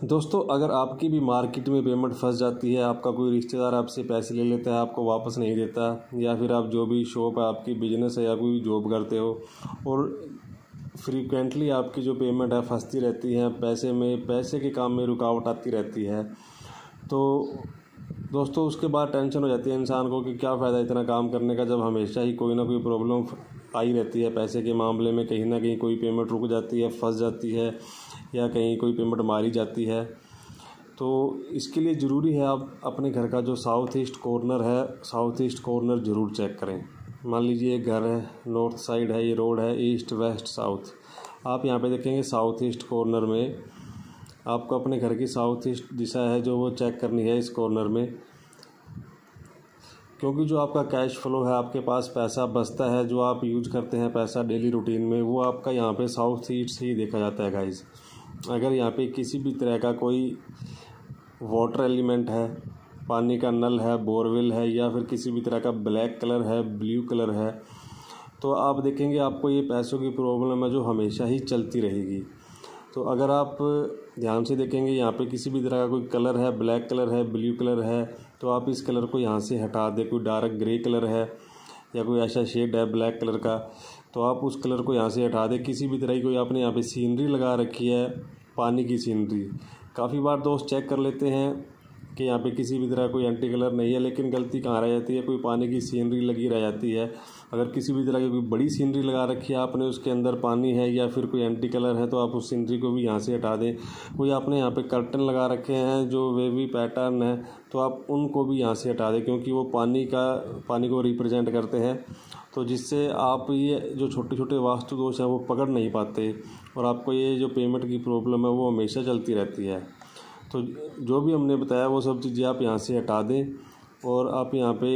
दोस्तों, अगर आपकी भी मार्केट में पेमेंट फंस जाती है, आपका कोई रिश्तेदार आपसे पैसे ले लेता है, आपको वापस नहीं देता, या फिर आप जो भी शॉप है, आपकी बिज़नेस है, या कोई जॉब करते हो, और फ्रीक्वेंटली आपकी जो पेमेंट है, फंसती रहती है, पैसे में, पैसे के काम में रुकावट आती रहती है तो दोस्तों, उसके बाद टेंशन हो जाती है इंसान को कि क्या फ़ायदा इतना काम करने का, जब हमेशा ही कोई ना कोई प्रॉब्लम आई रहती है, पैसे के मामले में कहीं ना कहीं कोई पेमेंट रुक जाती है, फंस जाती है या कहीं कोई पेमेंट मारी जाती है। तो इसके लिए ज़रूरी है आप अपने घर का जो साउथ ईस्ट कॉर्नर है साउथ ईस्ट कॉर्नर ज़रूर चेक करें। मान लीजिए घर है नॉर्थ साइड है, ये रोड है ईस्ट वेस्ट साउथ आप यहाँ पे देखेंगे साउथ ईस्ट कॉर्नर में आपको अपने घर की साउथ ईस्ट दिशा है जो वो चेक करनी है इस कॉर्नर में। क्योंकि जो आपका कैश फ्लो है, आपके पास पैसा बचता है, जो आप यूज़ करते हैं पैसा डेली रूटीन में, वो आपका यहाँ पे साउथ ईस्ट से ही देखा जाता है गाइस अगर यहाँ पे किसी भी तरह का कोई वाटर एलिमेंट है, पानी का नल है, बोरवेल है, या फिर किसी भी तरह का ब्लैक कलर है ब्लू कलर है तो आप देखेंगे आपको ये पैसों की प्रॉब्लम है जो हमेशा ही चलती रहेगी। तो अगर आप ध्यान से देखेंगे यहाँ पे किसी भी तरह का कोई कलर है ब्लैक कलर है ब्लू कलर है तो आप इस कलर को यहाँ से हटा दें, कोई डार्क ग्रे कलर है या कोई ऐसा शेड है ब्लैक कलर का तो आप उस कलर को यहाँ से हटा दें। किसी भी तरह की कोई आपने यहाँ पे सीनरी लगा रखी है, पानी की सीनरी काफ़ी बार दोस्त चेक कर लेते हैं कि यहाँ पे किसी भी तरह कोई एंटी कलर नहीं है, लेकिन गलती कहाँ रह जाती है? कोई पानी की सीनरी लगी रह जाती है। अगर किसी भी तरह की कोई बड़ी सीनरी लगा रखी है आपने, उसके अंदर पानी है या फिर कोई एंटी कलर है तो आप उस सीनरी को भी यहाँ से हटा दें। कोई आपने यहाँ पे कर्टन लगा रखे हैं, जो वेवी पैटर्न है तो आप उनको भी यहाँ से हटा दें, क्योंकि वो पानी का, पानी को रिप्रेजेंट करते हैं। तो जिससे आप ये जो छोटे छोटे वास्तु दोष हैं, वो पकड़ नहीं पाते, और आपको ये जो पेमेंट की प्रॉब्लम है, वो हमेशा चलती रहती है। तो जो भी हमने बताया वो सब चीज़ें आप यहाँ से हटा दें और आप यहाँ पे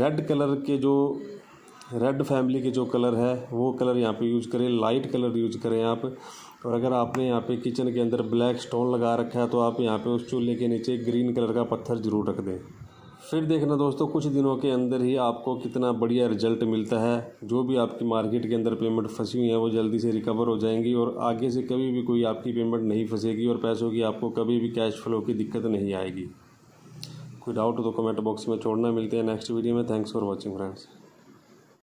रेड कलर के जो रेड फैमिली के जो कलर है, वो कलर यहाँ पे यूज़ करें लाइट कलर यूज़ करें आप। और अगर आपने यहाँ पे किचन के अंदर ब्लैक स्टोन लगा रखा है तो आप यहाँ पे उस चूल्हे के नीचे ग्रीन कलर का पत्थर ज़रूर रख दें। फिर देखना दोस्तों, कुछ दिनों के अंदर ही आपको कितना बढ़िया रिज़ल्ट मिलता है। जो भी आपकी मार्केट के अंदर पेमेंट फंसी हुई है, वो जल्दी से रिकवर हो जाएँगी और आगे से कभी भी कोई आपकी पेमेंट नहीं फंसेगी और पैसों की आपको कभी भी कैश फ्लो की दिक्कत नहीं आएगी। कोई डाउट हो तो कमेंट बॉक्स में छोड़ना। मिलते हैं नेक्स्ट वीडियो में। Thanks for watching friends